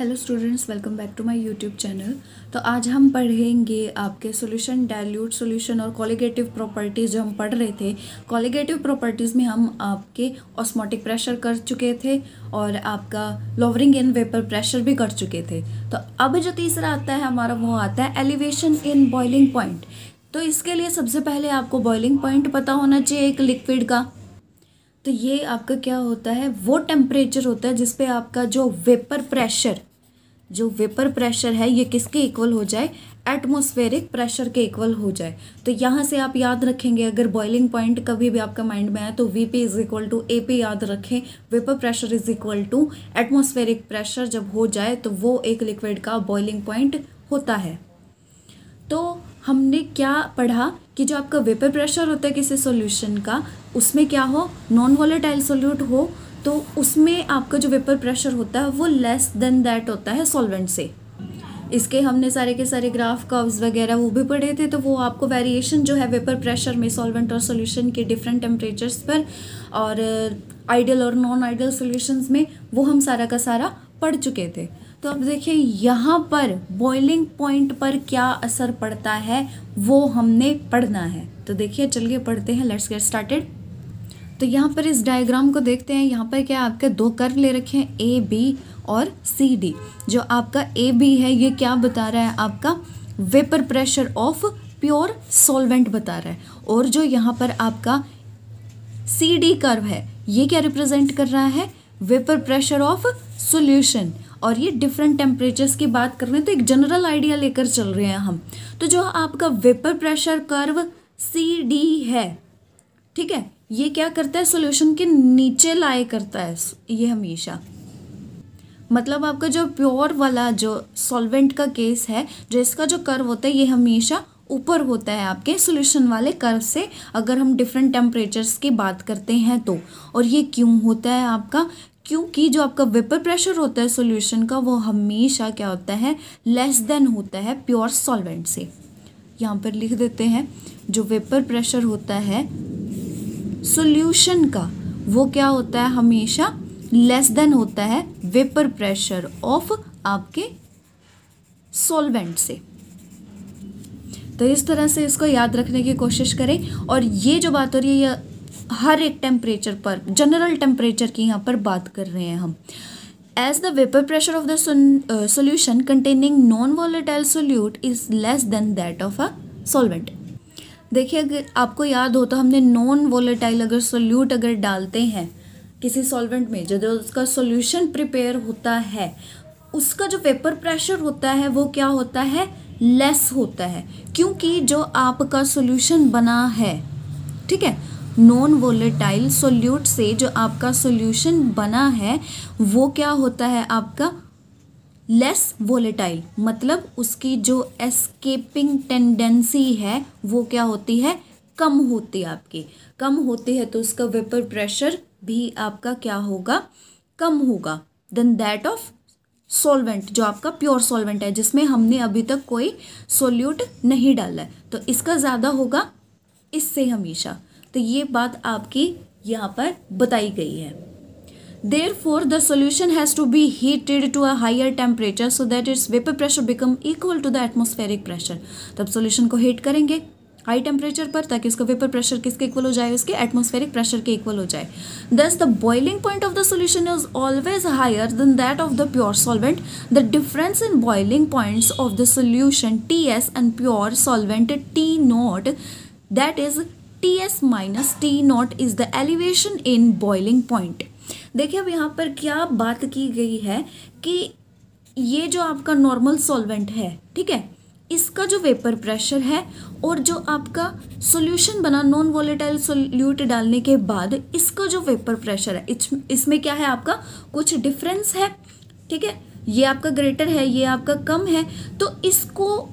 Hello students welcome back to my YouTube channel तो आज हम पढ़ेंगे आपके सॉल्यूशन डाइल्यूट सॉल्यूशन और कॉलिगेटिव प्रॉपर्टीज़ जो हम पढ़ रहे थे। कॉलिगेटिव प्रॉपर्टीज़ में हम आपके ऑस्मोटिक प्रेशर कर चुके थे और आपका लोवरिंग इन वेपर प्रेशर भी कर चुके थे। तो अब जो तीसरा आता है हमारा, वो आता है एलिवेशन इन बॉइलिंग पॉइंट तो इसके लिए सबसे पहले आपको बॉइलिंग पॉइंट पता होना चाहिए एक लिक्विड का। तो ये आपका क्या होता है? वो टेम्परेचर होता है जिसपे आपका जो वेपर प्रेशर जो वेपर प्रेशर है, ये किसके इक्वल हो जाए? एटमोस्फेरिक प्रेशर के इक्वल हो जाए। तो यहाँ से आप याद रखेंगे, अगर बॉइलिंग पॉइंट कभी भी आपका माइंड में आए तो V P is equal to A P याद रखें। Vapour pressure is equal to atmospheric pressure जब हो जाए तो वो एक लिक्विड का बॉइलिंग पॉइंट होता है। तो हमने क्या पढ़ा कि जो आपका वेपर प्रेशर होता है किसी सॉल्यूशन का, उसमें क्या हो? नॉन वॉलेटाइल सोल्यूट हो। तो उसमें आपका जो वेपर प्रेशर होता है, वो लेस देन दैट होता है सॉल्वेंट से। इसके हमने सारे के सारे ग्राफ कर्व्स वगैरह, वो भी पढ़े थे तो वो आपको वेरिएशन जो है वेपर प्रेशर में सॉल्वेंट और सॉल्यूशन के डिफरेंट टेम्परेचर्स पर और आइडियल और नॉन आइडियल सॉल्यूशंस में, वो हम सारा का सारा पढ़ चुके थे। तो अब देखिए, यहाँ पर बॉइलिंग पॉइंट पर क्या असर पड़ता है, वो हमने पढ़ना है। तो देखिए, चलिए पढ़ते हैं लेट्स गेट स्टार्टेड तो यहाँ पर इस डायग्राम को देखते हैं। यहाँ पर क्या आपके दो कर्व ले रखे हैं ए बी और सी डी जो आपका ए बी है, ये क्या बता रहा है? आपका vapour pressure of pure solvent बता रहा है। और जो यहाँ पर आपका सी डी कर्व है, ये क्या रिप्रेजेंट कर रहा है? वेपर प्रेशर ऑफ़ सोल्यूशन और ये डिफरेंट टेम्परेचर्स की बात कर रहे हैं तो एक जनरल आइडिया लेकर चल रहे हैं हम। तो जो आपका vapour pressure curve C D है, ठीक है? ये क्या करता है? सॉल्यूशन के नीचे लाए करता है, ये हमेशा। मतलब आपका जो प्योर वाला, जो सॉल्वेंट का केस है, जो इसका जो कर्व होता है, ये हमेशा ऊपर होता है आपके। सॉल्यूशन वाले कर्व से अगर हम डिफरेंट टेम्परेचर्स की बात करते हैं तो। और ये क्यों होता है आपका? क्योंकि जो आपका वेपर प्रेशर होता है सॉल्यूशन का, वो हमेशा क्या होता है? लेस देन होता है प्योर सॉल्वेंट से। यहाँ पर लिख देते हैं, जो वेपर प्रेशर होता है सॉल्यूशन का, वो क्या होता है हमेशा लेस देन होता है वेपर प्रेशर ऑफ़ आपके सॉल्वेंट से। तो इस तरह से इसको याद रखने की कोशिश करें और ये जो बात हो रही है, ये हर एक टेम्परेचर पर जनरल टेम्परेचर की यहाँ पर बात कर रहे हैं हम। As the vapour pressure of the solution containing non volatile solute is less than that of a solvent देखिए, अगर आपको याद हो तो हमने नॉन वोलेटाइल अगर सोल्यूट अगर डालते हैं, किसी सॉल्वेंट में, जब उसका सोल्यूशन प्रिपेयर होता है, उसका जो वेपर प्रेशर होता है, वो क्या होता है? लेस होता है, क्योंकि जो आपका सोल्यूशन बना है, ठीक है? नॉन वोलेटाइल सोल्यूट से जो आपका सोल्यूशन बना है, वो क्या होता है? आपका लेस वोलेटाइल मतलब उसकी जो एस्केपिंग टेंडेंसी है, वो क्या होती है? कम होती है आपकी। कम होती है तो उसका वेपर प्रेशर भी आपका क्या होगा? कम होगा। देन दैट ऑफ़ सॉल्वेंट जो आपका प्योर सॉल्वेंट है, जिसमें हमने अभी तक कोई सोल्यूट नहीं डाला है। तो इसका ज़्यादा होगा, इससे हमेशा। तो ये बात आपकी यहाँ पर बताई गई है। Therefore the solution has to be heated to a higher temperature so that its vapour pressure become equal to the atmospheric pressure तब सोल्यूशन को हीट करेंगे हाई टेम्परेचर पर ताकि उसका वेपर प्रेशर किसके इक्वल हो जाए, उसके एटमोस्फेरिक प्रेशर के इक्वल हो जाए। Thus the boiling point of the solution is always higher than that of the pure solvent the difference in boiling points of the solution T S and pure solvent T nought that is T S minus T nought is the elevation in boiling point देखिए अब यहाँ पर क्या बात की गई है कि ये जो आपका नॉर्मल सॉल्वेंट है ठीक है इसका जो वेपर प्रेशर है और जो आपका सॉल्यूशन बना नॉन वॉलेटाइल सोल्यूट डालने के बाद इसका जो वेपर प्रेशर है इस, इसमें क्या है आपका? कुछ डिफरेंस है ठीक है? ये आपका ग्रेटर है ये आपका कम है तो इसको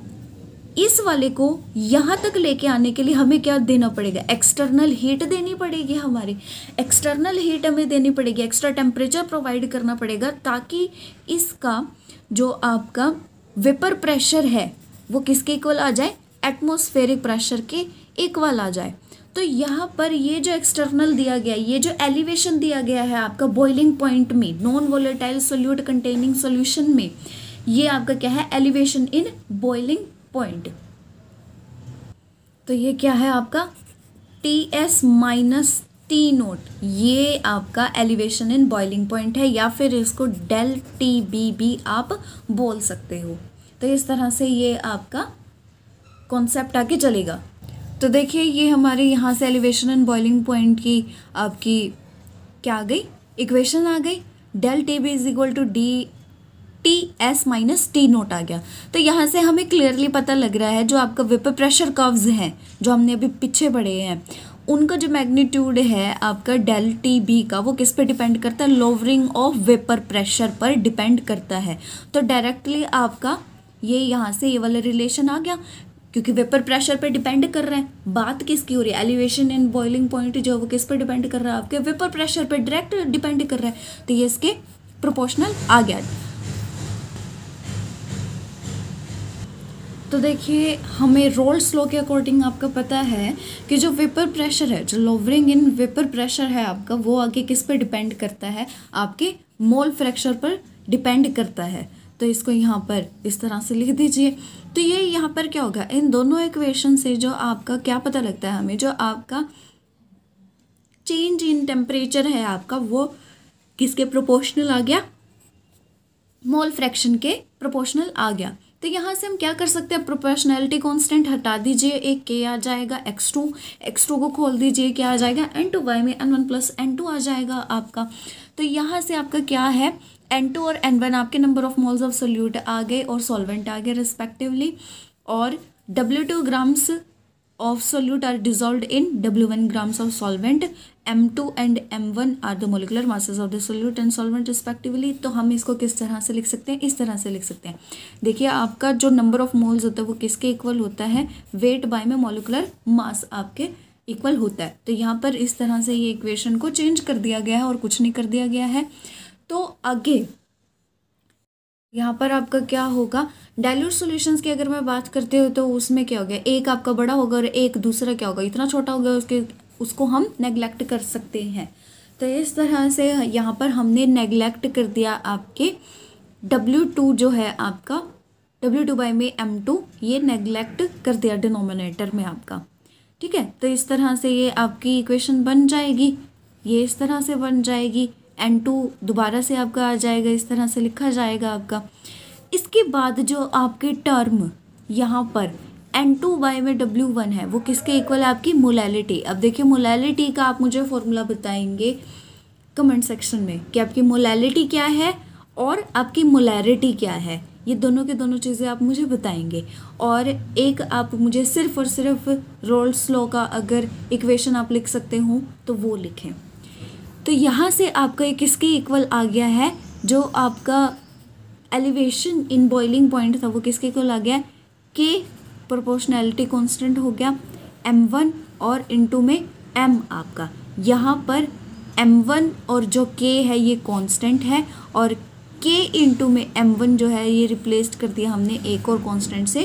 इस वाले को यहाँ तक लेके आने के लिए हमें क्या देना पड़ेगा? एक्सटर्नल हीट देनी पड़ेगी हमारी। एक्सटर्नल हीट हमें देनी पड़ेगी। एक्स्ट्रा टेम्परेचर प्रोवाइड करना पड़ेगा ताकि इसका, जो आपका वेपर प्रेशर है, वो किसके इक्वल आ जाए? एटमोस्फेरिक प्रेशर के इक्वल आ जाए। तो यहाँ पर ये जो एक्सटर्नल दिया गया, ये जो एलिवेशन दिया गया है आपका बॉइलिंग पॉइंट में non volatile solute containing solution में, ये आपका क्या है? Elevation in boiling point. तो ये क्या है आपका? T S minus T nought ये आपका एलिवेशन इन बॉइलिंग पॉइंट है, या फिर इसको डेल टी बी भी आप बोल सकते हो। तो इस तरह से ये आपका कॉन्सेप्ट आगे चलेगा। तो देखिए, ये हमारे यहाँ से एलिवेशन एंड बॉइलिंग पॉइंट की आपकी क्या आ गई? इक्वेशन आ गई। Del T B is equal to D T S minus T nought आ गया। तो यहाँ से हमें क्लियरली पता लग रहा है जो आपका वेपर प्रेशर कर्व्स हैं, जो हमने अभी पीछे पढ़े हैं, उनका जो मैग्नीट्यूड है आपका डेल टी बी का, वो किस पे डिपेंड करता है? लोवरिंग ऑफ़ वेपर प्रेशर पर डिपेंड करता है। तो डायरेक्टली आपका ये यहाँ से ये वाला रिलेशन आ गया, क्योंकि वेपर प्रेशर पे डिपेंड कर रहे हैं। बात किसकी हो रही है? एलिवेशन एंड बॉइलिंग पॉइंट जो है वो किस पर डिपेंड कर रहा है? आपके वेपर प्रेशर पे डायरेक्ट डिपेंड कर रहा है। तो ये इसके प्रोपोर्शनल आ गया। तो देखिए, हमें रोल स्लो के अकॉर्डिंग आपका पता है कि जो वेपर प्रेशर है, जो लोवरिंग इन वेपर प्रेशर है आपका, वो आगे किस पर डिपेंड करता है? आपके मोल फ्रैक्चर पर डिपेंड करता है। तो इसको यहाँ पर इस तरह से लिख दीजिए। तो ये यहाँ पर क्या होगा? इन दोनों इक्वेशन से जो आपका क्या पता लगता है हमें? जो आपका चेंज इन टेम्परेचर है आपका, वो किसके प्रोपोर्शनल आ गया? मोल फ्रैक्शन के प्रोपोर्शनल आ गया। तो यहाँ से हम क्या कर सकते हैं? प्रोपोर्शनैलिटी कांस्टेंट हटा दीजिए। एक के आ जाएगा एक्स टू एक्स टू को खोल दीजिए, क्या आ जाएगा? एन टू वाई में N one plus N two आ जाएगा आपका। तो यहाँ से आपका क्या है? एन टू और एन वन आपके number of moles of solute आ गए और सॉल्वेंट आ गए रिस्पेक्टिवली और W two grams of solute are dissolve in W one grams of solvent M2 and M1 are the molecular masses of the solute and solvent respectively तो हम इसको किस तरह से लिख सकते हैं? इस तरह से लिख सकते हैं। देखिए, आपका जो नंबर ऑफ़ मोल्स होता है, वो किसके इक्वल होता है? वेट बाय में मोलिकुलर मास आपके इक्वल होता है। तो यहाँ पर इस तरह से ये इक्वेशन को चेंज कर दिया गया है और कुछ नहीं कर दिया गया है। तो आगे, यहाँ पर आपका क्या होगा? डायल्यूट सॉल्यूशंस की अगर मैं बात करते हो तो उसमें क्या हो गया? एक आपका बड़ा होगा और एक दूसरा क्या होगा? इतना छोटा होगा उसके उसको हम नेग्लेक्ट कर सकते हैं। तो इस तरह से यहाँ पर हमने नेग्लेक्ट कर दिया आपके। डब्ल्यू टू जो है आपका डब्ल्यू टू बाई में एम टू ये नेग्लेक्ट कर दिया डिनोमिनेटर में आपका। ठीक है? तो इस तरह से ये आपकी इक्वेशन बन जाएगी। ये इस तरह से बन जाएगी। एन टू दोबारा से आपका आ जाएगा, इस तरह से लिखा जाएगा आपका। इसके बाद जो आपके टर्म यहाँ पर एन टू वाई में डब्ल्यू वन है, वो किसके इक्वल है आपकी? मोलैलिटी अब देखिए मोलैलिटी का आप मुझे फॉर्मूला बताएँगे कमेंट सेक्शन में कि आपकी मोलैलिटी क्या है और आपकी मोलैरिटी क्या है। ये दोनों के दोनों चीज़ें आप मुझे बताएँगे। और एक आप मुझे सिर्फ़ और सिर्फ़ रोल्स लॉ का अगर इक्वेशन आप लिख सकते हो तो वो लिखें। तो यहाँ से आपका किसके इक्वल आ गया है? जो आपका एलिवेशन इन बॉइलिंग पॉइंट था, वो किसके इक्वल आ गया? के प्रोपोर्शनैलिटी कांस्टेंट हो गया एम वन और इनटू में एम आपका। यहाँ पर एम वन और जो के है, ये कांस्टेंट है और के इंटू में एम वन जो है, ये रिप्लेस कर दिया हमने एक और कांस्टेंट से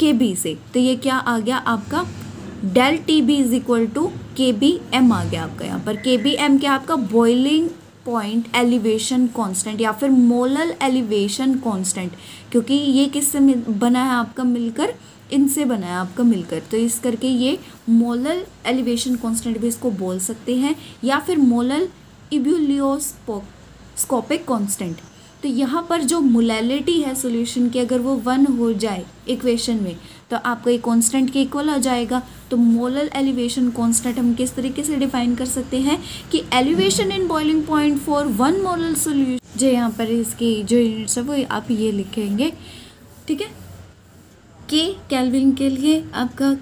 के बी से। तो ये क्या आ गया आपका? Del T B is equal to K B M आ गया आपका यहाँ पर। के बी एम क्या आपका? बॉइलिंग पॉइंट एलिवेशन कांस्टेंट या फिर मोलल एलिवेशन कांस्टेंट क्योंकि ये किससे बना है आपका मिलकर? इनसे बना है आपका मिलकर। तो इस करके ये मोलल एलिवेशन कांस्टेंट भी इसको बोल सकते हैं, या फिर मोलल इब्यूलियोस्कोपिक कांस्टेंट तो यहाँ पर जो मोलैलिटी है सॉल्यूशन की, अगर वो वन हो जाए इक्वेशन में तो आपका एक कांस्टेंट के इक्वल आ जाएगा। तो मोलल एलिवेशन कांस्टेंट हम किस तरीके से डिफाइन कर सकते हैं कि elevation in boiling point for one molal solution. जो यहाँ पर इसकी जो यूनिट्स है वो आप ये लिखेंगे, ठीक है? के कैलविन के लिए आपका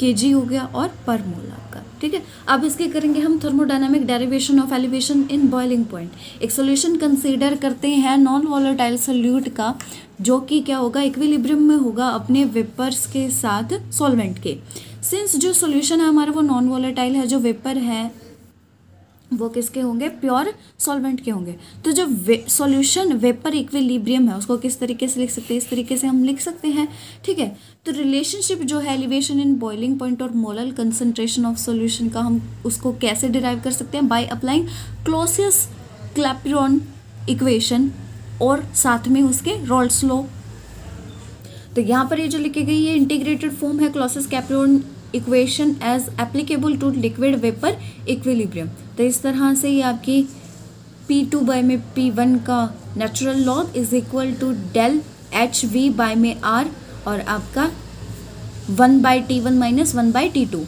के हो गया और पर मोल आपका, ठीक है? अब इसके करेंगे हम thermodynamic derivation of elevation in boiling point एक सोल्यूशन कंसीडर करते हैं नॉन वॉलेटाइल सोल्यूट का, जो कि क्या होगा? इक्विलिब्रियम में होगा अपने वेपर्स के साथ सॉल्वेंट के। सिंस जो सोल्यूशन है हमारा वो नॉन वॉलेटाइल है, जो वेपर है वो किसके होंगे? प्योर सॉल्वेंट के होंगे। तो जो वे, सॉल्यूशन वेपर इक्विलिब्रियम है उसको किस तरीके से लिख सकते हैं? इस तरीके से हम लिख सकते हैं ठीक है? तो रिलेशनशिप जो है एलिवेशन इन बॉइलिंग पॉइंट और मोलल कंसंट्रेशन ऑफ़ सॉल्यूशन का हम उसको कैसे डिराइव कर सकते हैं? By applying Clausius Clapeyron equation और साथ में उसके रॉल्स लॉ तो यहाँ पर ये जो लिखी गई है इंटीग्रेटेड फॉर्म है Clausius Clapeyron equation as applicable to liquid vapour equilibrium तो इस तरह से ये आपकी पी टू बाई में पी वन का natural log is equal to del H V by में आर और आपका one by T one minus one by T two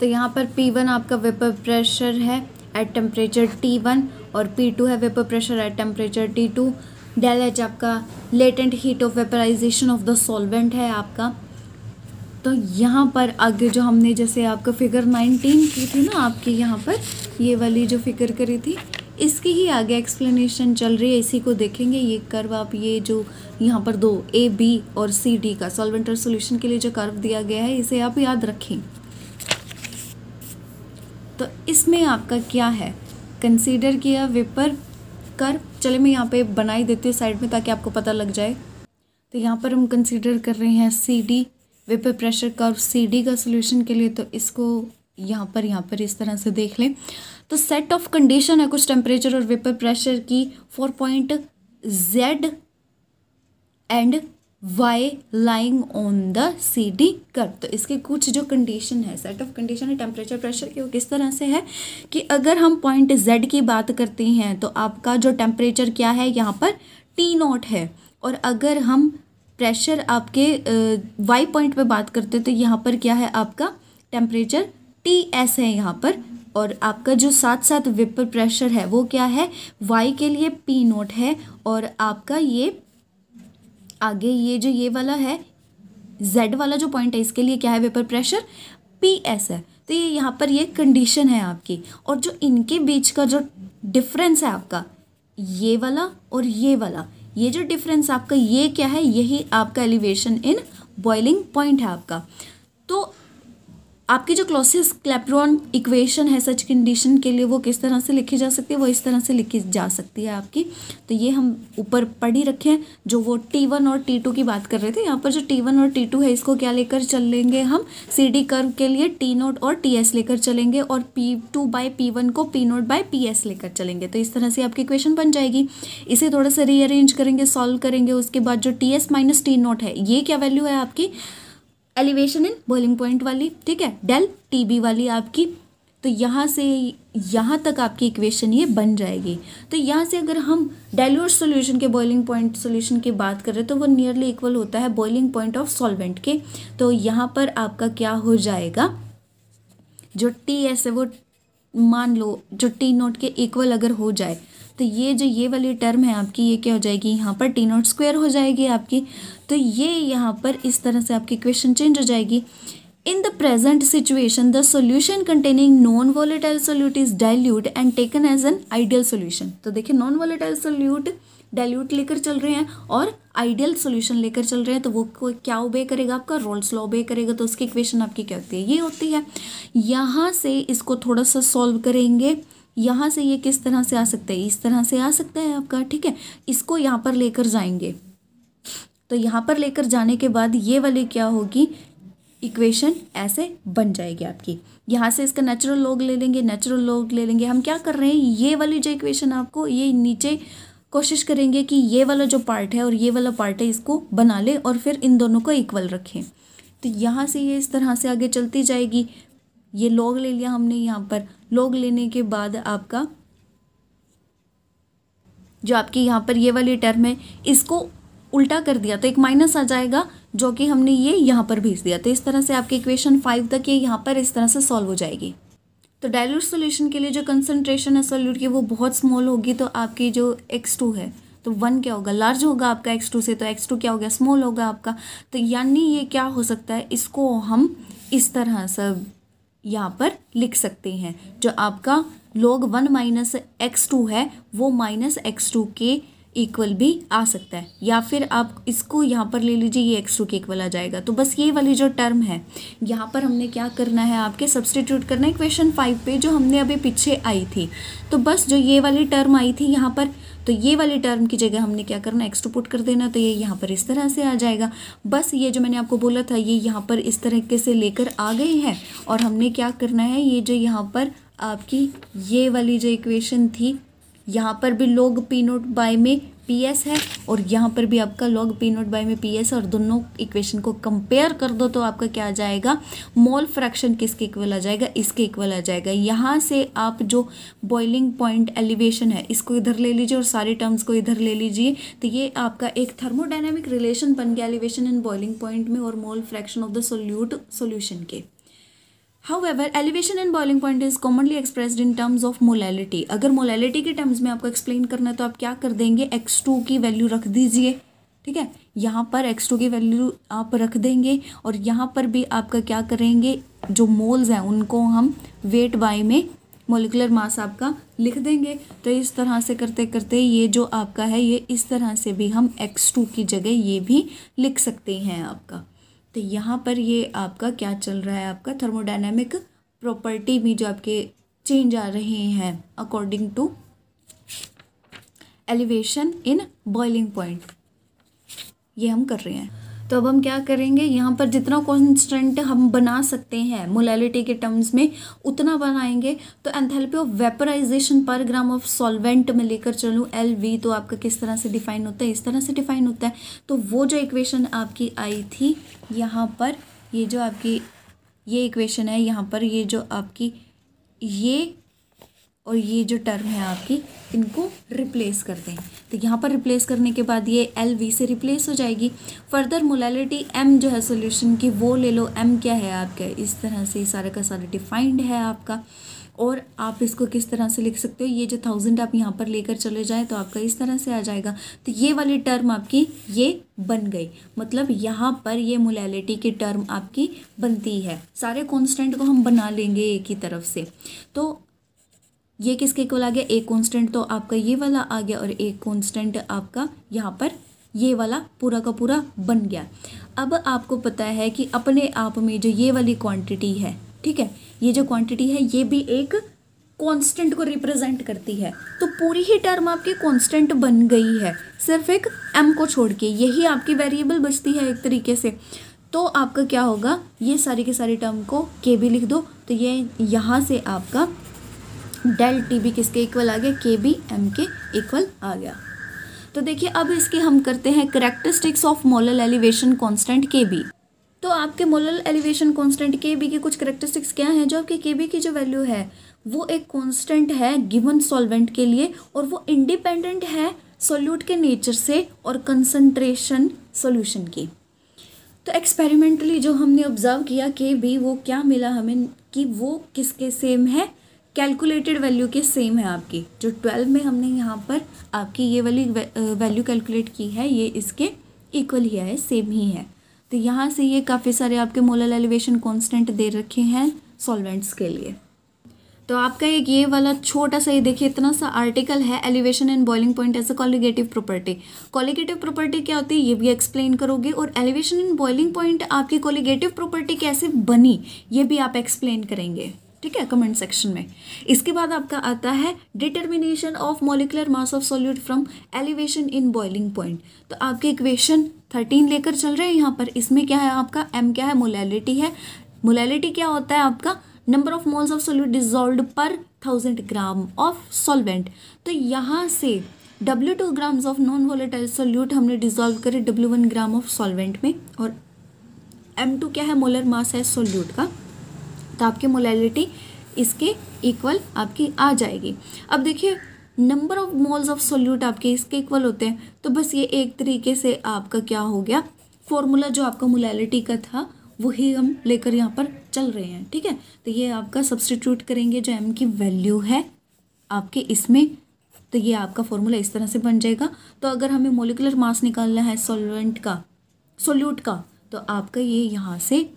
तो यहाँ पर पी वन आपका वेपर प्रेशर है एट टेम्परेचर टी वन और पी टू है vapour pressure at temperature T two del H आपका latent heat of vaporisation of the solvent है आपका. तो यहाँ पर आगे जो हमने जैसे आपका फिगर नाइनटीन की थी ना आपकी यहाँ पर, ये वाली जो फिगर करी थी, इसकी ही आगे एक्सप्लेनेशन चल रही है, इसी को देखेंगे, ये कर्व आप ये जो यहाँ पर दो ए बी और सी डी का सॉल्वेंटर सॉल्यूशन के लिए जो कर्व दिया गया है, इसे आप याद रखें। तो इसमें आपका क्या है? कंसीडर किया वेपर कर्व चले मैं यहाँ पे बनाई देती हूँ साइड में ताकि आपको पता लग जाए। तो यहाँ पर हम कंसीडर कर रहे हैं C D vapour pressure curve C D का सोल्यूशन के लिए तो इसको यहाँ पर यहाँ पर इस तरह से देख लें। तो सेट ऑफ़ कंडीशन है कुछ टेम्परेचर और वेपर प्रेशर की for point Z and Y lying on the C D curve तो इसके कुछ जो कंडीशन है सेट ऑफ़ कंडीशन है टेम्परेचर प्रेशर की वो किस तरह से है कि अगर हम पॉइंट जेड की बात करते हैं तो आपका जो टेम्परेचर क्या है, यहाँ पर टी नॉट है। और अगर हम प्रेशर आपके वाई पॉइंट पे बात करते हैं तो यहाँ पर क्या है आपका? टेम्परेचर टी एस है यहाँ पर, और आपका जो साथ साथ वेपर प्रेशर है, वो क्या है? वाई के लिए पी नोट है, और आपका ये, आगे ये जो ये वाला है जेड वाला जो पॉइंट है, इसके लिए क्या है वेपर प्रेशर पी एस है। तो ये यहाँ पर ये कंडीशन है आपकी, और जो इनके बीच का जो डिफरेंस है आपका, ये वाला और ये वाला ये जो डिफरेंस आपका ये क्या है, यही आपका एलिवेशन इन बॉइलिंग पॉइंट है आपका। तो आपकी जो क्लोसिस क्लैप्रॉन इक्वेशन है सच कंडीशन के लिए वो किस तरह से लिखी जा सकती है, वो इस तरह से लिखी जा सकती है आपकी। तो ये हम ऊपर पढ़ ही रखे जो वो टी वन और टी टू की बात कर रहे थे। यहाँ पर जो टी वन और टी टू है, इसको क्या लेकर चलेंगे हम? सी डी कर्व के लिए टी नोट और टी एस लेकर चलेंगे और P two by P one को P naught by P S लेकर चलेंगे। तो इस तरह से आपकी इक्वेशन बन जाएगी। इसे थोड़ा सा रीअरेंज करेंगे सॉल्व करेंगे, उसके बाद जो T S minus T naught है, ये क्या वैल्यू है आपकी? एलिवेशन इन बॉइलिंग पॉइंट वाली, ठीक है? डेल टी बी वाली आपकी तो यहाँ से, यहाँ तक आपकी इक्वेशन ये बन जाएगी। तो यहाँ से अगर हम डाइल्यूट सॉल्यूशन के बॉइलिंग पॉइंट सॉल्यूशन की बात करें तो वो नियरली इक्वल होता है बॉइलिंग पॉइंट ऑफ़ सॉल्वेंट के। तो यहाँ पर आपका क्या हो जाएगा? जो टी एस है वो मान लो, जो टी नोट के इक्वल अगर हो जाए तो ये जो ये वाली टर्म है आपकी, ये क्या हो जाएगी? यहाँ पर टी नोट स्क्वेयर हो जाएगी आपकी। तो ये यहाँ पर इस तरह से आपकी क्वेश्चन चेंज हो जाएगी। In the present situation the solution containing non volatile solute is dilute and taken as an ideal solution तो देखिए नॉन वॉलेटाइल सोल्यूट डाइल्यूट लेकर चल रहे हैं और आइडियल सोल्यूशन लेकर चल रहे हैं तो वो क्या ओबे करेगा आपका? रोल्स लॉ ओबे करेगा तो उसकी इक्वेशन आपकी क्या होती है? ये होती है। यहाँ से इसको थोड़ा सा सॉल्व करेंगे। यहाँ से ये किस तरह से आ सकता है? इस तरह से आ सकता है आपका, ठीक है? इसको यहाँ पर लेकर जाएँगे। तो यहाँ पर लेकर जाने के बाद ये वाली क्या होगी? इक्वेशन ऐसे बन जाएगी आपकी। यहाँ से इसका नेचुरल लॉग ले लेंगे नेचुरल लॉग ले लेंगे। हम क्या कर रहे हैं? ये वाली जो इक्वेशन आपको ये नीचे कोशिश करेंगे कि ये वाला जो पार्ट है और ये वाला पार्ट है, इसको बना ले और फिर इन दोनों को इक्वल रखें। तो यहाँ से ये इस तरह से आगे चलती जाएगी। ये लॉग ले लिया हमने यहाँ पर। लॉग लेने के बाद आपका, जो आपकी यहाँ पर ये वाली टर्म है, इसको उल्टा कर दिया तो एक माइनस आ जाएगा, जो कि हमने ये यहाँ पर भेज दिया। तो इस तरह से आपकी इक्वेशन फाइव तक ये यहाँ पर इस तरह से सॉल्व हो जाएगी। तो डायलूट सोल्यूशन के लिए जो कंसनट्रेशन है सोल्यूट की, वो बहुत स्मॉल होगी तो आपकी जो एक्स टू है तो वन क्या होगा? लार्ज होगा आपका एक्स टू से तो एक्स टू क्या हो गया? स्मॉल होगा आपका। तो यानी ये क्या हो सकता है? इसको हम इस तरह से यहाँ पर लिख सकते हैं। जो आपका लोग वन माइनस एक्स टू है, वो माइनस एक्स टू के इक्वल भी आ सकता है। या फिर आप इसको यहाँ पर ले लीजिए, ये एक्स टू के इक्वल आ जाएगा। तो बस ये वाली जो टर्म है, यहाँ पर हमने क्या करना है आपके? सब्सटीट्यूट करना है क्वेश्चन फाइव पे, जो हमने अभी पीछे आई थी। तो बस जो ये वाली टर्म आई थी यहाँ पर तो ये वाली टर्म की जगह हमने क्या करना एक्स टू पुट कर देना तो ये यहाँ पर इस तरह से आ जाएगा। बस ये जो मैंने आपको बोला था, ये यहाँ पर इस तरीके से लेकर आ गए हैं। और हमने क्या करना है, ये जो यहाँ पर आपकी ये वाली जो इक्वेशन थी यहाँ पर भी लॉग पी नोट बाय में पी एस है और यहाँ पर भी आपका लॉग पी नोट बाय में पी एस और दोनों इक्वेशन को कंपेयर कर दो तो आपका क्या आ जाएगा? मोल फ्रैक्शन किसके इक्वल आ जाएगा? इसके इक्वल आ जाएगा। यहाँ से आप जो बॉइलिंग पॉइंट एलिवेशन है, इसको इधर ले लीजिए और सारे टर्म्स को इधर ले लीजिए। तो ये आपका एक थर्मोडाइनमिक रिलेशन बन गया एलिवेशन एंड बॉइलिंग पॉइंट में और mole fraction of the solute solution के। However, elevation and boiling point is commonly expressed in terms of molality. अगर मोलैलिटी के टर्म्स में आपको एक्सप्लेन करना है तो आप क्या कर देंगे? X2 की वैल्यू रख दीजिए। ठीक है? यहाँ पर x2 की वैल्यू आप रख देंगे और यहाँ पर भी आपका क्या करेंगे? जो मोल्स हैं उनको हम वेट बाय में मोलिकुलर मास आपका लिख देंगे। तो इस तरह से करते करते ये जो आपका है ये इस तरह से भी हम x2 की जगह ये भी लिख सकते हैं आपका। तो यहाँ पर ये आपका क्या चल रहा है? आपका थर्मोडाइनमिक प्रॉपर्टी भी जो आपके चेंज आ रहे हैं according to elevation in boiling point ये हम कर रहे हैं। तो अब हम क्या करेंगे? यहाँ पर जितना कॉन्स्टेंट हम बना सकते हैं मोलैलिटी के टर्म्स में, उतना बनाएँगे। तो एंथैल्पी ऑफ़ वेपराइजेशन पर ग्राम ऑफ़ सॉल्वेंट में लेकर चलूँ। एल वी तो आपका किस तरह से डिफाइन होता है? इस तरह से डिफाइन होता है। तो वो जो इक्वेशन आपकी आई थी, यहाँ पर ये जो आपकी, ये इक्वेशन है, यहाँ पर ये जो आपकी, ये और ये जो टर्म है आपकी, इनको रिप्लेस कर दें। तो यहाँ पर रिप्लेस करने के बाद ये एल वी से रिप्लेस हो जाएगी। फर्दर मोलालिटी एम जो है सोल्यूशन की, वो ले लो। एम क्या है आपका? इस तरह से सारा का सारा डिफाइंड है आपका। और आप इसको किस तरह से लिख सकते हो? ये जो थाउज़ेंड आप यहाँ पर लेकर चले जाएँ तो आपका इस तरह से आ जाएगा। तो ये वाली टर्म आपकी, ये बन गई। मतलब यहाँ पर ये मोलैलिटी की टर्म आपकी बनती है। सारे कॉन्स्टेंट को हम बना लेंगे एक ही तरफ़ से। तो ये किसके इक्वल आ गया? एक कांस्टेंट तो आपका ये वाला आ गया और एक कांस्टेंट आपका यहाँ पर ये वाला पूरा का पूरा बन गया। अब आपको पता है कि अपने आप में जो ये वाली क्वांटिटी है, ठीक है? ये जो क्वांटिटी है, ये भी एक कांस्टेंट को रिप्रेजेंट करती है। तो पूरी ही टर्म आपकी कांस्टेंट बन गई है। सिर्फ़ एक एम को छोड़ के, यही आपकी वेरिएबल बचती है एक तरीके से। तो आपका क्या होगा? ये सारी के सारी टर्म को के भी लिख दो। तो ये यहाँ से आपका डेल टी बी किसके इक्वल आ गया? के बी एम के इक्वल आ गया। तो देखिए, अब इसके हम करते हैं characteristics of molal elevation constant K B तो आपके molal elevation constant K B की कुछ करेक्टरिस्टिक्स क्या हैं? जो आपके के बी की जो वैल्यू है, वो एक कांस्टेंट है गिवन सॉल्वेंट के लिए और वो इंडिपेंडेंट है सोल्यूट के नेचर से और कंसंट्रेशन सोल्यूशन की। तो एक्सपेरिमेंटली जो हमने ऑब्ज़र्व किया के भी वो क्या मिला हमें कि वो किसके सेम है? कैलकुलेटेड वैल्यू के सेम है आपकी। जो ट्वेल्व में हमने यहाँ पर आपकी ये वाली वैल्यू कैलकुलेट की है, ये इसके इक्वल ही है सेम ही है। तो यहाँ से ये काफ़ी सारे आपके मोलल एलिवेशन कांस्टेंट दे रखे हैं सॉल्वेंट्स के लिए। तो आपका एक ये वाला छोटा सा, ये देखिए, इतना सा आर्टिकल है elevation and boiling point as a colligative property colligative property क्या होती है, ये भी एक्सप्लेन करोगे। और एलिवेशन एंड बॉइलिंग पॉइंट आपकी कॉलिगेटिव प्रॉपर्टी कैसे बनी, ये भी आप एक्सप्लेन करेंगे। ठीक है कमेंट सेक्शन में। इसके बाद आपका आता है determination of molecular mass of solute from elevation in boiling point तो आपके इक्वेशन थर्टीन लेकर चल रहे हैं। यहाँ पर इसमें क्या है आपका? एम क्या है? मोलैलिटी है। मोलैलिटी क्या होता है आपका? Number of moles of solute dissolve per thousand gram of solvent तो यहाँ से W two grams of non volatile solute हमने डिजॉल्व करे W one gram of solvent में। और एम टू क्या है? मोलर मास है सोल्यूट का। तो आपकी मोलैलिटी इसके इक्वल आपकी आ जाएगी। अब देखिए number of moles of solute आपके इसके इक्वल होते हैं तो बस ये एक तरीके से आपका क्या हो गया? फॉर्मूला जो आपका मोलैलिटी का था, वही हम लेकर यहाँ पर चल रहे हैं, ठीक है? तो ये आपका सब्सटीट्यूट करेंगे, जो एम की वैल्यू है आपके इसमें तो ये आपका फॉर्मूला इस तरह से बन जाएगा। तो अगर हमें मोलिकुलर मास निकालना है सॉल्वेंट का सोल्यूट का तो आपका ये यहाँ से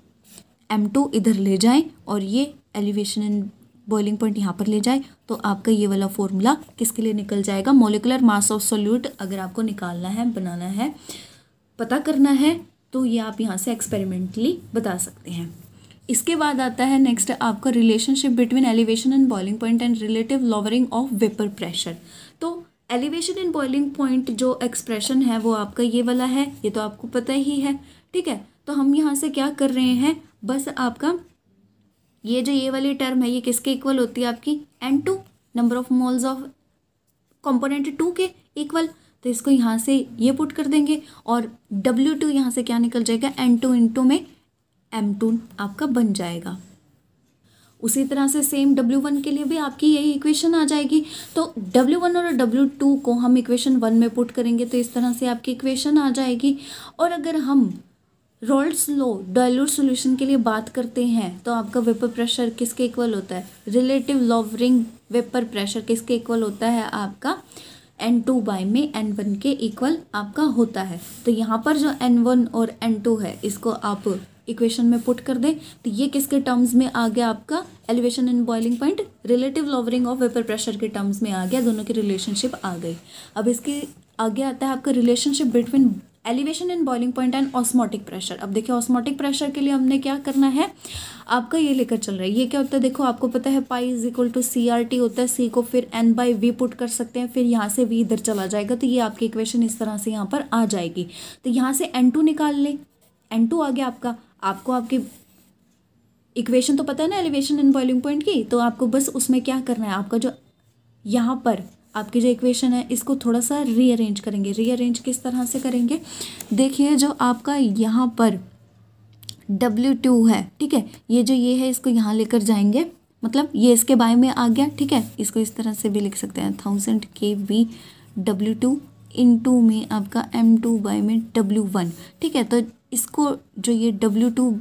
एम टू इधर ले जाएँ और ये एलिवेशन एंड बॉइलिंग पॉइंट यहाँ पर ले जाए। तो आपका ये वाला फॉर्मूला किसके लिए निकल जाएगा? मोलिकुलर मास ऑफ़ सोल्यूट अगर आपको निकालना है, बनाना है, पता करना है तो ये आप यहाँ से एक्सपेरिमेंटली बता सकते हैं। इसके बाद आता है नेक्स्ट आपका relationship between elevation and boiling point and relative lowering of vapour pressure तो एलिवेशन एंड बॉइलिंग पॉइंट जो एक्सप्रेशन है, वो आपका ये वाला है, ये तो आपको पता ही है, ठीक है? तो हम यहाँ से क्या कर रहे हैं? बस आपका ये जो ये वाली टर्म है, ये किसके इक्वल होती है आपकी? N two number of moles of component two के इक्वल तो इसको यहाँ से ये पुट कर देंगे और डब्ल्यू टू यहाँ से क्या निकल जाएगा? एन टू इन टू में एम टू आपका बन जाएगा। उसी तरह से सेम डब्ल्यू वन के लिए भी आपकी यही इक्वेशन आ जाएगी। तो डब्ल्यू वन और डब्ल्यू टू को हम इक्वेशन वन में पुट करेंगे तो इस तरह से आपकी इक्वेशन आ जाएगी। और अगर हम रोल्ड्स लो डायलूट सॉल्यूशन के लिए बात करते हैं तो आपका वेपर प्रेशर किसके इक्वल होता है? रिलेटिव लॉवरिंग वेपर प्रेशर किसके इक्वल होता है? आपका एन टू बाई में एन वन के इक्वल आपका होता है। तो यहाँ पर जो एन वन और एन टू है, इसको आप इक्वेशन में पुट कर दें। तो ये किसके टर्म्स में आ गया आपका? Elevation in boiling point relative lowering of vapour pressure के टर्म्स में आ गया, दोनों की रिलेशनशिप आ गई अब इसके आगे आता है आपका relationship between elevation in boiling point and osmotic pressure अब देखिए ऑस्मोटिक प्रेशर के लिए हमने क्या करना है? आपका ये लेकर चल रहा है। ये क्या होता है? देखो, आपको पता है pi is equal to C R T होता है। सी को फिर एन बाई वी पुट कर सकते हैं। फिर यहाँ से वी इधर चला जाएगा। तो ये आपकी इक्वेशन इस तरह से यहाँ पर आ जाएगी। तो यहाँ से एन टू निकाल लें। एन टू आ गया आपका। आपको आपकी इक्वेशन तो पता है ना एलिवेशन इन बॉइलिंग पॉइंट की? तो आपको बस उसमें क्या करना है? आपका जो यहाँ पर आपकी जो इक्वेशन है, इसको थोड़ा सा रीअरेंज करेंगे। रीअरेंज किस तरह से करेंगे? देखिए, जो आपका यहाँ पर डब्ल्यू टू है, ठीक है? ये जो ये है, इसको यहाँ लेकर जाएँगे। मतलब ये इसके बाय में आ गया, ठीक है? इसको इस तरह से भी लिख सकते हैं। Thousand K V W two into में आपका एम टू बाय में डब्ल्यू वन ठीक है? तो इसको जो ये W two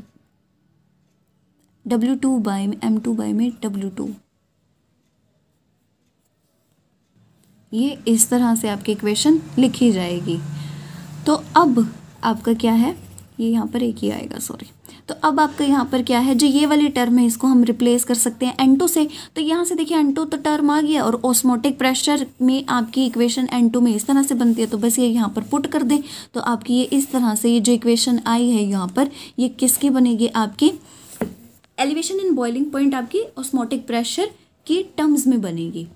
W two by में एम टू बाय में डब्ल्यू टू ये इस तरह से आपकी इक्वेशन लिखी जाएगी। तो अब आपका क्या है? ये यहाँ पर एक ही आएगा सॉरी तो अब आपका यहाँ पर क्या है? जो ये वाली टर्म है, इसको हम रिप्लेस कर सकते हैं एन से। तो यहाँ से देखिए एन तो टर्म आ गया और ऑस्मोटिक प्रेशर में आपकी इक्वेशन एन में इस तरह से बनती है। तो बस ये यहाँ पर पुट कर दें। तो आपकी ये इस तरह से ये जो इक्वेशन आई है यहाँ पर, ये किसकी बनेगी? आपकी एलिवेशन इन बॉइलिंग पॉइंट आपकी ऑस्मोटिक प्रेशर की टर्म्स में बनेगी।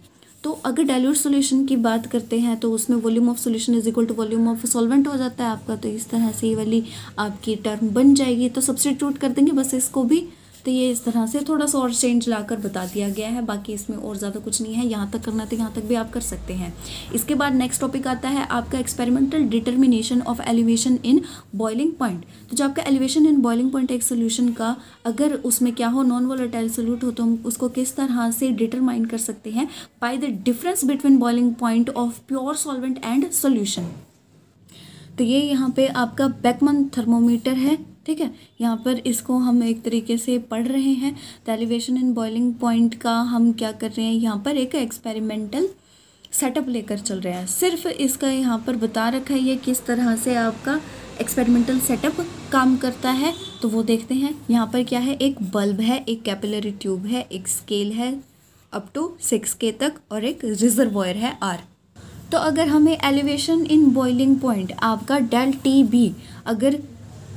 तो अगर डाइल्यूट सॉल्यूशन की बात करते हैं तो उसमें volume of solution is equal to volume of solvent हो जाता है आपका तो इस तरह से ये वाली आपकी टर्म बन जाएगी। तो सब्सटीट्यूट कर देंगे, बस इसको भी तो ये इस तरह से थोड़ा सा और चेंज लाकर बता दिया गया है। बाकी इसमें और ज़्यादा कुछ नहीं है। यहाँ तक करना तो यहाँ तक भी आप कर सकते हैं। इसके बाद नेक्स्ट टॉपिक आता है आपका experimental determination of elevation in boiling point तो जो आपका एलिवेशन इन बॉइलिंग पॉइंट एक सोल्यूशन का अगर उसमें क्या हो नॉन वोलेटाइल सोल्यूट हो तो हम उसको किस तरह से डिटरमाइन कर सकते हैं? By the difference between boiling point of pure solvent and solution तो ये यहाँ पे आपका बैकमन थर्मोमीटर है। ठीक है? यहाँ पर इसको हम एक तरीके से पढ़ रहे हैं। तो एलिवेशन इन बॉइलिंग पॉइंट का हम क्या कर रहे हैं? यहाँ पर एक एक्सपेरिमेंटल सेटअप लेकर चल रहे हैं। सिर्फ़ इसका यहाँ पर बता रखा है ये किस तरह से आपका एक्सपेरिमेंटल सेटअप काम करता है। तो वो देखते हैं। यहाँ पर क्या है? एक बल्ब है, एक कैपिलरी ट्यूब है, एक स्केल है अप टू सिक्स के तक और एक रिजर्वॉयर है आर तो अगर हमें एलिवेशन इन बॉइलिंग पॉइंट आपका डेल टी बी अगर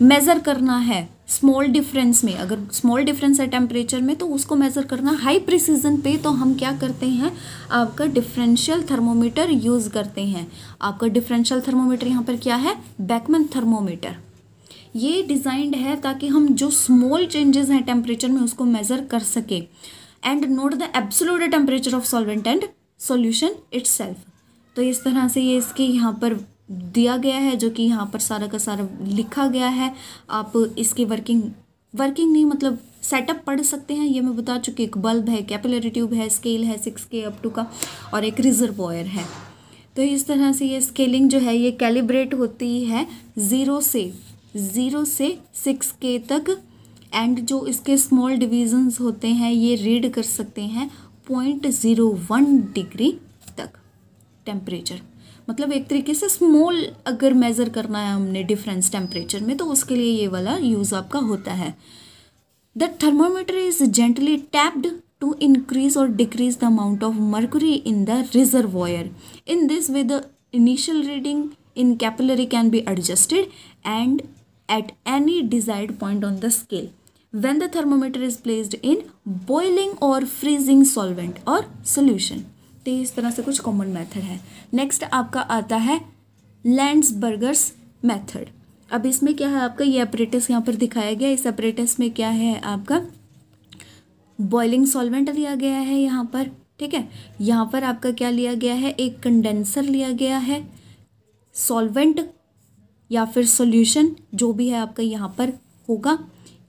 मेज़र करना है स्मॉल डिफरेंस में। अगर स्मॉल डिफरेंस है टेम्परेचर में तो उसको मेज़र करना। हाई प्रिसीजन पे तो हम क्या करते हैं? आपका डिफरेंशियल थर्मोमीटर यूज़ करते हैं। आपका डिफरेंशियल थर्मोमीटर यहाँ पर क्या है? बैकमन थर्मोमीटर ये डिज़ाइंड है ताकि हम जो स्मॉल चेंजेस हैं टेम्परेचर में, उसको मेज़र कर सके। And note the absolute temperature of solvent and solution it's तो इस तरह से ये इसके यहाँ पर दिया गया है, जो कि यहाँ पर सारा का सारा लिखा गया है। आप इसकी वर्किंग वर्किंग नहीं मतलब सेटअप पढ़ सकते हैं, ये मैं बता चुकी एक बल्ब है कैपिलरी ट्यूब है स्केल है सिक्स के अप टू का, और एक रिजर्वॉयर है। तो इस तरह से ये स्केलिंग जो है, ये कैलिब्रेट होती है ज़ीरो से ज़ीरो से सिक्स के तक। एंड जो इसके स्मॉल डिविजन्स होते हैं, ये रीड कर सकते हैं पॉइंट ज़ीरो वन डिग्री तक टेम्परेचर मतलब एक तरीके से स्मॉल अगर मेज़र करना है हमने डिफरेंस टेम्परेचर में तो उसके लिए ये वाला यूज़ आपका होता है। The thermometer is gently tapped to increase और decrease the amount of mercury in the reservoir in this with initial reading in capillary can be adjusted and at any desired point on the scale when the thermometer is placed in boiling और freezing solvent और solution तो इस तरह से कुछ common method है। Next आपका आता है लैंड्स बर्गर्स मेथड अब इसमें क्या है आपका? ये अपरेटस यहाँ पर दिखाया गया इस अपरेटस में क्या है आपका? बॉइलिंग सॉल्वेंट लिया गया है यहाँ पर, ठीक है? यहाँ पर आपका क्या लिया गया है? एक कंडेंसर लिया गया है। सॉल्वेंट या फिर सॉल्यूशन जो भी है आपका यहाँ पर होगा।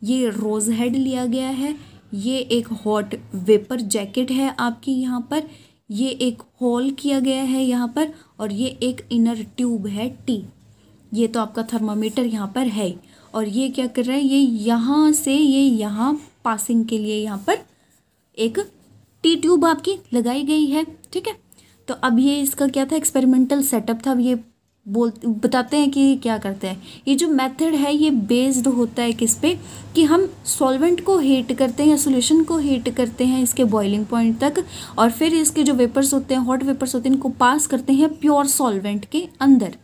ये रोज़ हेड लिया गया है। ये एक हॉट वेपर जैकेट है आपकी यहाँ पर। ये एक होल किया गया है यहाँ पर और ये एक इनर ट्यूब है टी ये तो आपका थर्मामीटर यहाँ पर है और ये क्या कर रहा है? ये यहाँ से, ये यहाँ पासिंग के लिए यहाँ पर एक टी ट्यूब आपकी लगाई गई है, ठीक है? तो अब ये इसका क्या था? एक्सपेरिमेंटल सेटअप था। अब ये बोल, बताते हैं कि क्या करते हैं। ये जो मेथड है, ये बेस्ड होता है किस पे? कि हम सॉल्वेंट को हीट करते हैं या सोल्यूशन को हीट करते हैं इसके बॉइलिंग पॉइंट तक और फिर इसके जो वेपर्स होते हैं हॉट वेपर्स होते हैं, इनको पास करते हैं प्योर सॉल्वेंट के अंदर।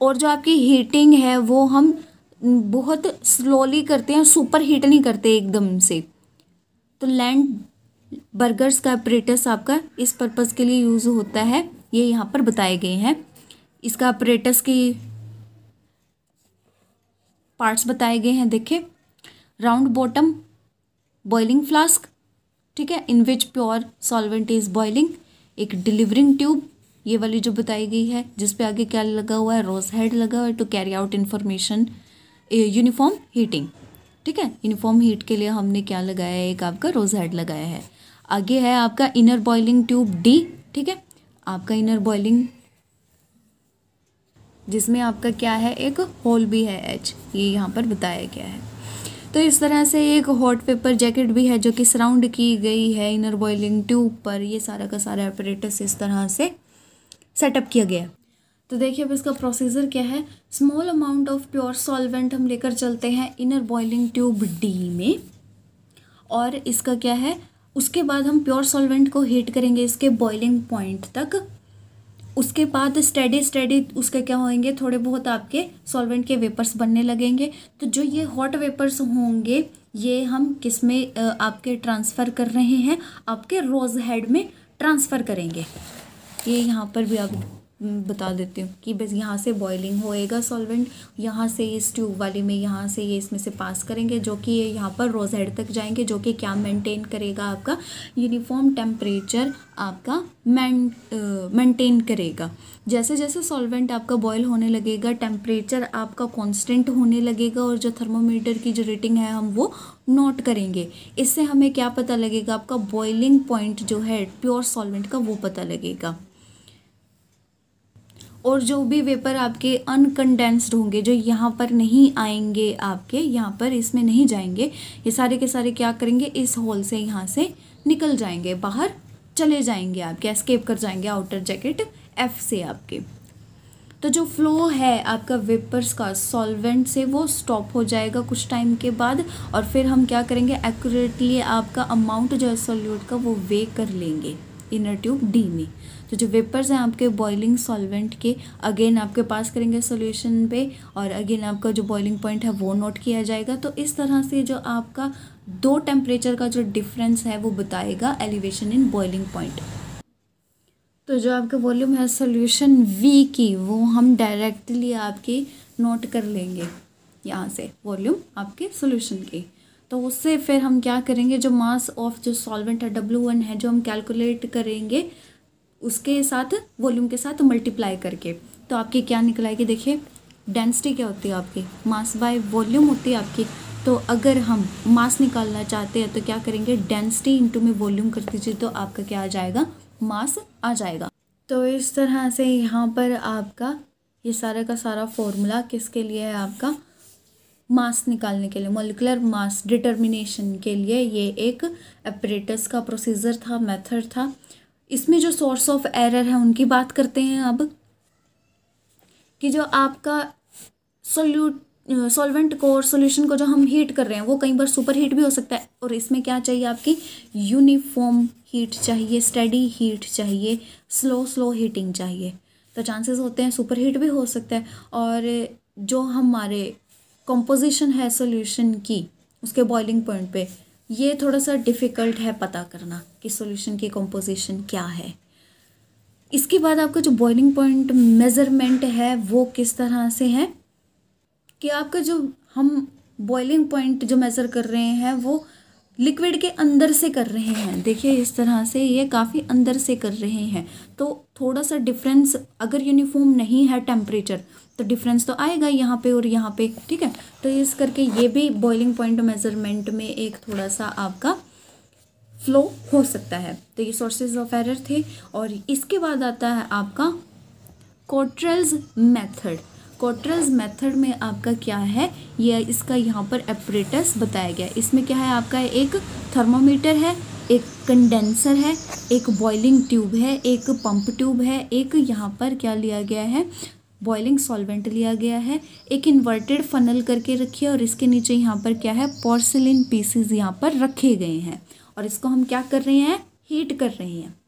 और जो आपकी हीटिंग है, वो हम बहुत स्लोली करते हैं सुपर हीट नहीं करते एकदम से। तो लैंड बर्गर्स का अपरेटस आपका इस पर्पज़ के लिए यूज़ होता है। ये यहाँ पर बताए गए हैं। इसका अपरेटस की पार्ट्स बताए गए हैं देखिए राउंड बॉटम बॉइलिंग फ्लास्क ठीक है? In which pure solvent is boiling एक डिलीवरिंग ट्यूब ये वाली जो बताई गई है, जिस पे आगे क्या लगा हुआ है? रोज हेड लगा हुआ है to carry out information uniform heating ठीक है? यूनिफॉर्म हीट के लिए हमने क्या लगाया है? एक आपका रोज हेड लगाया है। आगे है आपका इनर बॉइलिंग ट्यूब डी ठीक है? आपका इनर बॉइलिंग जिसमें आपका क्या है, एक होल भी है एच ये यहाँ पर बताया गया है। तो इस तरह से एक हॉट पेपर जैकेट भी है, जो कि सराउंड की गई है इनर बॉइलिंग ट्यूब पर, ये सारा का सारा ऑपरेटस इस तरह से सेटअप किया गया। तो देखिए अब इसका प्रोसीजर क्या है? Small amount of pure solvent हम लेकर चलते हैं इनर बॉइलिंग ट्यूब डी में। और इसका क्या है? उसके बाद हम प्योर सॉल्वेंट को हीट करेंगे इसके बॉइलिंग पॉइंट तक। उसके बाद स्टडी स्टडी उसके क्या होंगे? थोड़े बहुत आपके सॉल्वेंट के वेपर्स बनने लगेंगे। तो जो ये हॉट वेपर्स होंगे, ये हम किसमें आपके ट्रांसफ़र कर रहे हैं? आपके रोज़ हेड में ट्रांसफ़र करेंगे। ये यहाँ पर भी आप बता देती हूँ कि बस यहाँ से बॉइलिंग होएगा सॉल्वेंट यहाँ से इस ट्यूब वाली में, यहाँ से ये इसमें से पास करेंगे, जो कि ये यहाँ पर रोज हेड तक जाएँगे, जो कि क्या मेंटेन करेगा आपका? यूनिफॉर्म टेम्परेचर आपका मेंटेन करेगा। जैसे जैसे सॉल्वेंट आपका बॉयल होने लगेगा टेम्परेचर आपका कांस्टेंट होने लगेगा, और जो थर्मोमीटर की जो रेटिंग है हम वो नोट करेंगे। इससे हमें क्या पता लगेगा? आपका बॉइलिंग पॉइंट जो है प्योर सॉल्वेंट का वो पता लगेगा। और जो भी वेपर आपके अनकंडेंस्ड होंगे, जो यहाँ पर नहीं आएँगे आपके, यहाँ पर इसमें नहीं जाएँगे, ये सारे के सारे क्या करेंगे? इस होल से यहाँ से निकल जाएँगे, बाहर चले जाएँगे आपके एस्केप कर जाएँगे आउटर जैकेट एफ़ से आपके। तो जो फ्लो है आपका वेपर्स का सॉल्वेंट से वो स्टॉप हो जाएगा कुछ टाइम के बाद और फिर हम क्या करेंगे? एक्यूरेटली आपका अमाउंट जो है सॉल्यूट का वो वे कर लेंगे इनर ट्यूब डी में। तो जो वेपर्स हैं आपके बॉइलिंग सॉल्वेंट के अगेन आपके पास करेंगे सोल्यूशन पे और अगेन आपका जो बॉइलिंग पॉइंट है वो नोट किया जाएगा। तो इस तरह से जो आपका दो टेम्परेचर का जो डिफरेंस है वो बताएगा एलिवेशन इन बॉइलिंग पॉइंट तो जो आपका वॉल्यूम है सोल्यूशन वी की, वो हम डायरेक्टली आपकी नोट कर लेंगे यहाँ से वॉल्यूम आपके सोल्यूशन की। तो उससे फिर हम क्या करेंगे, जो मास ऑफ़ जो सॉल्वेंट है डब्ल्यू वन है, जो हम कैलकुलेट करेंगे उसके साथ वॉल्यूम के साथ मल्टीप्लाई करके। तो आपकी क्या निकल आएगी? देखिए डेंसिटी क्या होती है आपकी? मास बाय वॉल्यूम होती है आपकी। तो अगर हम मास निकालना चाहते हैं तो क्या करेंगे? डेंसिटी इंटू में वॉल्यूम कर दीजिए तो आपका क्या आ जाएगा? मास आ जाएगा। तो इस तरह से यहाँ पर आपका, ये सारा का सारा फॉर्मूला किसके लिए है आपका? मास निकालने के लिए मोलिकुलर मास डिटर्मिनेशन के लिए ये एक अपरेटस का प्रोसीजर था मेथड था। इसमें जो सोर्स ऑफ़ एरर है, उनकी बात करते हैं अब कि जो आपका सोल्यूट सॉल्वेंट को और सोल्यूशन को जो हम हीट कर रहे हैं, वो कई बार सुपर हीट भी हो सकता है। और इसमें क्या चाहिए आपकी? यूनिफॉर्म हीट चाहिए स्टडी हीट चाहिए स्लो स्लो हीटिंग चाहिए। तो चांसेस होते हैं सुपर हीट भी हो सकता है। और जो हमारे कंपोजिशन है सॉल्यूशन की, उसके बॉइलिंग पॉइंट पे ये थोड़ा सा डिफ़िकल्ट है पता करना कि सॉल्यूशन की कंपोजिशन क्या है। इसके बाद आपका जो बॉइलिंग पॉइंट मेज़रमेंट है, वो किस तरह से है? कि आपका जो हम बॉइलिंग पॉइंट जो मेज़र कर रहे हैं, वो लिक्विड के अंदर से कर रहे हैं। देखिए, इस तरह से ये काफ़ी अंदर से कर रहे हैं। तो थोड़ा सा डिफरेंस अगर यूनिफॉर्म नहीं है टेम्परेचर तो डिफरेंस तो आएगा यहाँ पे और यहाँ पे, ठीक है? तो इस करके ये भी बॉइलिंग पॉइंट मेज़रमेंट में एक थोड़ा सा आपका फ्लो हो सकता है। तो ये सोर्सेज ऑफ़ एरर थे और इसके बाद आता है आपका कोट्रेल्स मेथड कोट्रेल्स मेथड में आपका क्या है? ये इसका यहाँ पर एपरेटस बताया गया। इसमें क्या है? आपका एक थर्मोमीटर है एक कंडेंसर है, एक बॉइलिंग ट्यूब है, एक पंप ट्यूब है, एक यहाँ पर क्या लिया गया है? बॉइलिंग सॉल्वेंट लिया गया है, एक इन्वर्टेड फनल करके रखी है और इसके नीचे यहाँ पर क्या है? पोर्सिलिन पीसीज यहाँ पर रखे गए हैं। और इसको हम क्या कर रहे हैं? हीट कर रहे हैं।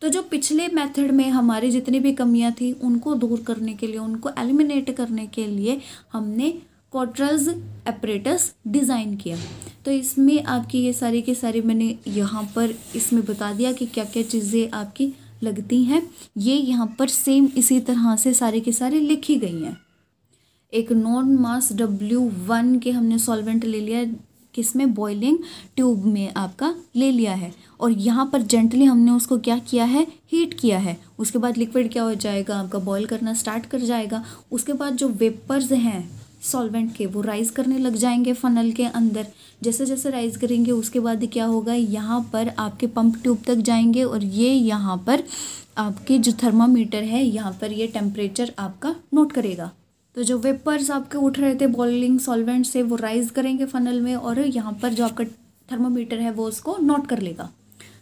तो जो पिछले मेथड में हमारी जितनी भी कमियाँ थी, उनको दूर करने के लिए, उनको एलिमिनेट करने के लिए हमने क्वार्टर्स एपरेटस डिज़ाइन किया। तो इसमें आपकी ये सारी के सारी मैंने यहाँ पर इसमें बता दिया कि क्या क्या चीज़ें आपकी लगती हैं। ये यहाँ पर सेम इसी तरह से सारे के सारी लिखी गई हैं। एक नॉन मास डब्ल्यू वन के हमने सॉल्वेंट ले लिया, किसमें? बॉइलिंग ट्यूब में आपका ले लिया है। और यहाँ पर जेंटली हमने उसको क्या किया है? हीट किया है। उसके बाद लिक्विड क्या हो जाएगा? आपका बॉयल करना स्टार्ट कर जाएगा। उसके बाद जो वेपर्स हैं सॉल्वेंट के, वो राइज़ करने लग जाएँगे फनल के अंदर। जैसे जैसे राइज़ करेंगे, उसके बाद क्या होगा? यहाँ पर आपके पंप ट्यूब तक जाएँगे और ये यहाँ पर आपके जो थर्मामीटर है, यहाँ पर ये टेम्परेचर आपका नोट करेगा। तो जो वेपर्स आपके उठ रहे थे बॉइलिंग सॉल्वेंट से, वो राइज करेंगे फनल में और यहाँ पर जो आपका थर्मामीटर है, वो उसको नोट कर लेगा।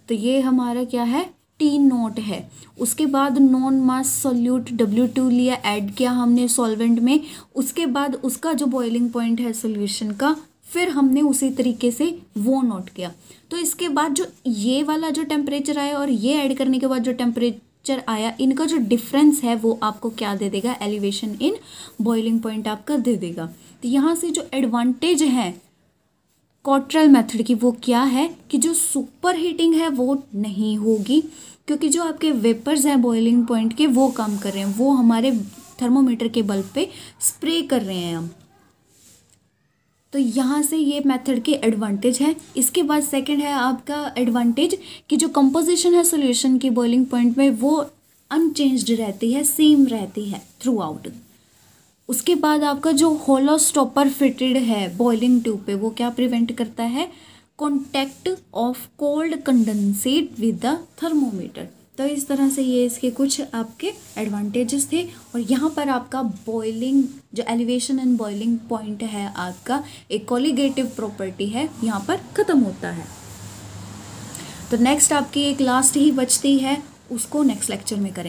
तो ये हमारा क्या है? टी नोट है। उसके बाद known mass solute W two लिया, ऐड किया हमने सॉल्वेंट में। उसके बाद उसका जो बॉइलिंग पॉइंट है सोल्यूशन का, फिर हमने उसी तरीके से वो नोट किया। तो इसके बाद जो ये वाला जो टेम्परेचर आया और ये ऐड करने के बाद जो टेम्परेचर आया, इनका जो डिफरेंस है वो आपको क्या दे देगा? एलिवेशन इन बॉइलिंग पॉइंट आपका दे देगा। तो यहाँ से जो एडवांटेज है कॉट्रल मेथड की वो क्या है कि जो सुपर हीटिंग है वो नहीं होगी, क्योंकि जो आपके वेपर्स हैं बॉइलिंग पॉइंट के, वो काम कर रहे हैं, वो हमारे थर्मोमीटर के बल्ब पे स्प्रे कर रहे हैं हम। तो यहाँ से ये मेथड के एडवांटेज है। इसके बाद सेकंड है आपका एडवांटेज कि जो कंपोजिशन है सॉल्यूशन की बॉइलिंग पॉइंट में, वो अनचेंज्ड रहती है सेम रहती है थ्रू आउट उसके बाद आपका जो होलो स्टॉपर फिटेड है बॉइलिंग ट्यूब पे, वो क्या प्रिवेंट करता है? Contact of cold condensate with the thermometer तो इस तरह से ये इसके कुछ आपके एडवांटेजेस थे। और यहाँ पर आपका बॉइलिंग जो एलिवेशन एंड बॉइलिंग पॉइंट है, आपका एक कॉलीगेटिव प्रॉपर्टी है, यहाँ पर ख़त्म होता है। तो नेक्स्ट आपकी एक लास्ट ही बचती है, उसको नेक्स्ट लेक्चर में करें